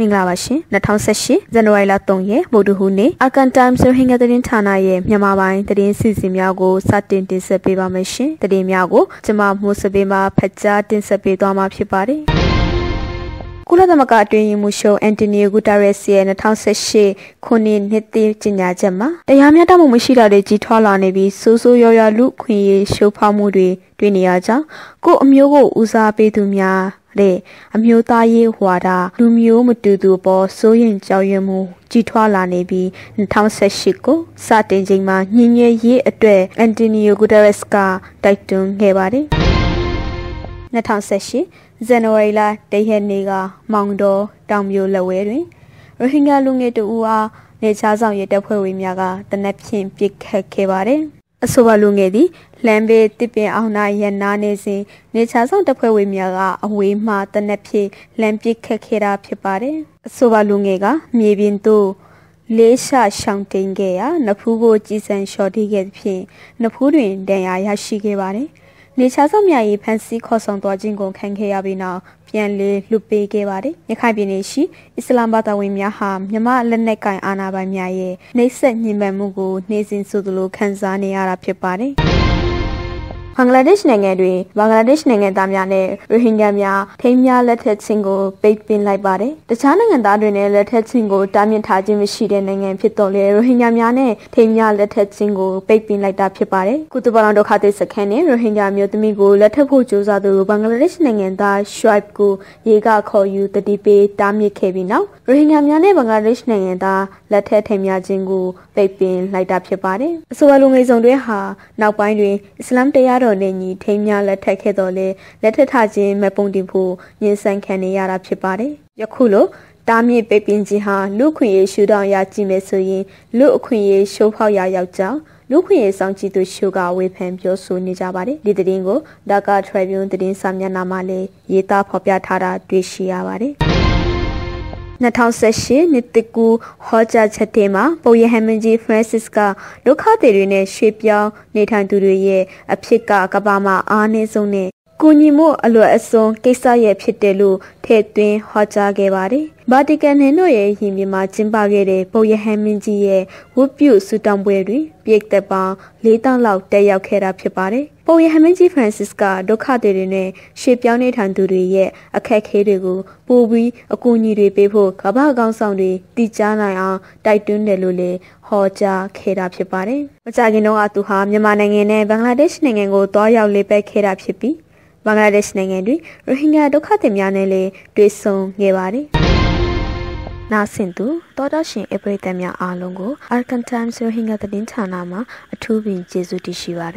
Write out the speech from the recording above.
မင်္ဂလာပါရှင်2018ဇန်နဝါရီလ3ရက်ဗုဒ္ဓဟူးနေ့အကန်တိုင်းဆိုဟင်္ဂသတင်းဌာနရဲ့မြန်မာပိုင်းသတင်းစီစဉ်များကိုစတင်တင်ဆက်ပေးပါမယ်ရှင်သတင်းများကိုကျွန်မမိုးစပေးမှာဖတ်ကြားတင်ဆက်ပေးသွားမှာဖြစ်ပါတယ်ကုလသမဂ္ဂအတွင်းရေးမှူးချုပ်အန်တိုနီယိုဂူတာရက်စ်ရဲ့2018ခုနှစ်နှစ်သိကြေညာချက်မှာတရားမျှတမှုမရှိတာတွေကြီးထွားလာနေပြီးစိုးစိုးရွားရွားလူခွင့်ရေးရှုံးဖောက်မှုတွေတွေ့နေရကြောင်းကိုအမျိုးကိုဦးစားပေးသူများ တဲ့အမျိုးသားရေးဝါဒလူမျိုးမတူသူပေါ်စိုးရင်ကြောက်ရွံ့မှုကြီးထွားလာနေပြီး2018ကိုစတင်ချိန်မှာညင်ညဲရေးအတွက်အန်တိုနီယိုဂူတာရက်စ်ကတိုက်တွန်းခဲ့ပါတယ်2018ဇန်နဝါရီလတရက်နေ့ကမောင်တော်တောင်မျိုးလက်ဝဲတွင်ရိုဟင်ဂျာလူငယ်တဦးအားနေချားဆောင်ရဲတပ်ဖွဲ့ဝင်များကတနက်ဖြန်ပစ်ခတ်ခဲ့ပါတယ်။ အဆိုပါလူငယ်သည်လမ်းဘေးတစ်ပင်အောင်နာရနာနေစဉ်နေချားဆောင်တပ်ဖွဲ့ဝင်များကအဝေးမှတနက်ဖြန်လမ်းပစ်ခတ်ခဲ့တာဖြစ်ပါတယ်။အဆိုပါလူငယ်ကမြေပြင်သို့လေးရှာရှောင်းတင်ခဲ့ရာနဖူးကိုကြည်စံလျှော်တီးခဲ့သဖြင့်နဖူးတွင်ဒဏ်ရာရရှိခဲ့ပါတယ်။နေချာဆောင်မြရေးဖန်စီခေါ်ဆောင်သွားခြင်းကိုခံခဲ့ရပြီးနောက် ပြန်လေလွတ်ပေးခဲ့ပါတယ်။ရခိုင်ပြည်နယ်ရှိအစ္စလာမ်ဘာသာဝင်များဟာမြမလက်နက်ကင်အာဏာပိုင်များရဲ့နှိပ်စက်ညှဉ်းပန်းမှုကိုနှိမ့်စင်ဆိုသလိုခံစားနေရတာဖြစ်ပါတယ်။ ဘင်္ဂလားဒေ့ရှ်နိုင်ငံတွင်ဘင်္ဂလားဒေ့ရှ်နိုင်ငံသားများနဲ့ရိုဟင်ဂျာများထိမ်းများလက်ထက်ခြင်းကိုပိတ်ပင်လိုက်ပါတယ်။တခြားနိုင်ငံသားတွေနဲ့လက်ထက်ခြင်းကိုတားမြစ်ထားခြင်းမရှိတဲ့နိုင်ငံဖြစ်တော့လေရိုဟင်ဂျာများနဲ့ထိမ်းများလက်ထက်ခြင်းကိုပိတ်ပင်လိုက်တာဖြစ်ပါတယ်။ကုသပလောင်ဒုက္ခသည်စခန်းနဲ့ရိုဟင်ဂျာမျိုးသမီးကိုလက်ထပ်ဖို့ကြိုးစားသူဘင်္ဂလားဒေ့ရှ်နိုင်ငံသားရှွိုက်ကိုရေကခေါ်ယူတတိပေးတားမြစ်ခဲ့ပြီးနောက်ရိုဟင်ဂျာများနဲ့ဘင်္ဂလားဒေ့ရှ်နိုင်ငံသားလက်ထက်ထိမ်းများခြင်းကိုပိတ်ပင်လိုက်တာဖြစ်ပါတယ်။အဆိုပါလူငယ်ဆောင်တွေဟာနောက်ပိုင်းတွင်အစ္စလာမ်တရားတော်တော်နဲ့ညီထိမ်းများလက်ထက်ခဲ့တော်လဲလက်ထက်ထခြင်းမပုံတင်ဖို့ညှဉ်းဆန်ခံနေရတာဖြစ်ပါတယ်။ယခုလိုတားမြစ်ပိတ်ပင်ခြင်းဟာလူခွင့်ရေးရှုထောင့်ရကြည့်မယ်ဆိုရင်လူအခွင့်ရေးရှိုးဖောက်ရာရောက်ကြောင်းလူခွင့်ရေးဆောင်ကြည့်သူရှုကဝေဖန်ပြောဆိုနေကြပါတယ်ဒီသတင်းကိုဒါကာထရဘျွန်သတင်းစာမျက်နှာမှာလည်းရေးသားဖော်ပြထားတာတွေ့ရှိရပါတယ် 2018နှစ်တကူဟောကြားချက်ထဲမှာပုပ်ရဟန်းမင်းကြီး Francis ကဒုက္ခသည်တွေနဲ့ရွှေ့ပြောင်းနေထိုင်သူတွေရဲ့အဖြစ်ကကဘာမှာအားနည်းဆုံးနဲ့ကူညီမှုအလွယ်အစွန်းကိစ္စရဲ့ဖြစ်တယ်လို့ထည့်သွင်းဟောကြားခဲ့ပါတယ်။ဗာတီကန်နယ်တို့ရဲ့ယင်မြေမှာကျင်းပခဲ့တဲ့ပုပ်ရဟန်းမင်းကြီးရဲ့ဝတ်ပြုဆုတောင်းပွဲတွင်ပြည်သက်ပေါင်း၄တောင်းလောက်တက်ရောက်ခဲ့တာဖြစ်ပါတယ်။ ပုပ်ရဟန်းမင်းကြီးဖရန်စစ်ကဒုက္ခသည်တွေနဲ့ရှေ့ပြောင်းနေထိုင်သူတွေရဲ့အခက်အခဲတွေကိုပိုပြီးအကူအညီတွေပေးဖို့ကမ္ဘာကောင်ဆောင်တွေတည်ကြားနိုင်အောင်တိုက်တွန်းတယ်လို့လည်းဟောကြားခဲ့တာဖြစ်ပါတယ်။မကြခင်တော့သူဟာမြန်မာနိုင်ငံနဲ့ဘင်္ဂလားဒေ့ရှ်နိုင်ငံကိုတွားရောက်လေပတ်ခဲ့တာဖြစ်ပြီးဘင်္ဂလားဒေ့ရှ်နိုင်ငံတွင်ရိုဟင်ဂျာဒုက္ခသည်များနဲ့လည်းတွေ့ဆုံခဲ့ပါတယ်။နာဆင်သူတော်တော်ရှင်အပရိသတ်များအားလုံးကို Arkan Times ရိုဟင်ဂျာသတင်းဌာနမှအထူးပင်ကျေးဇူးတင်ရှိပါတယ်